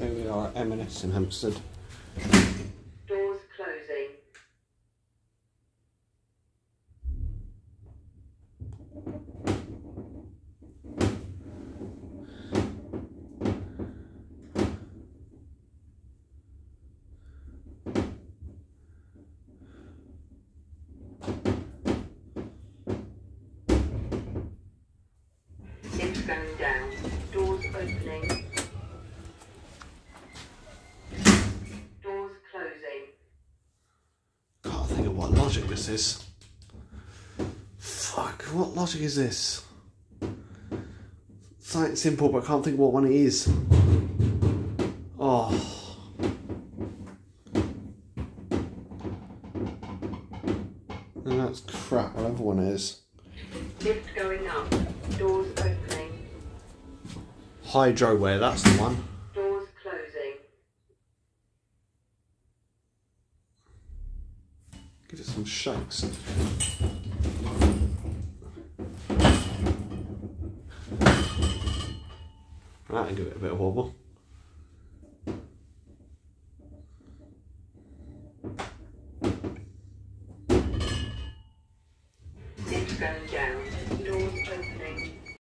Here we are at M&S in Hempstead. Doors closing. Lift going down. Doors opening. Doors closing. Can't think of what logic this is. Fuck, what logic is this? Something simple, but I can't think what one it is. Oh. And that's crap, whatever one is. Lift going up. Doors opening. Hydroware, that's the one. Doors closing. Give it some shakes. That'll give it a bit of wobble. Lift going down.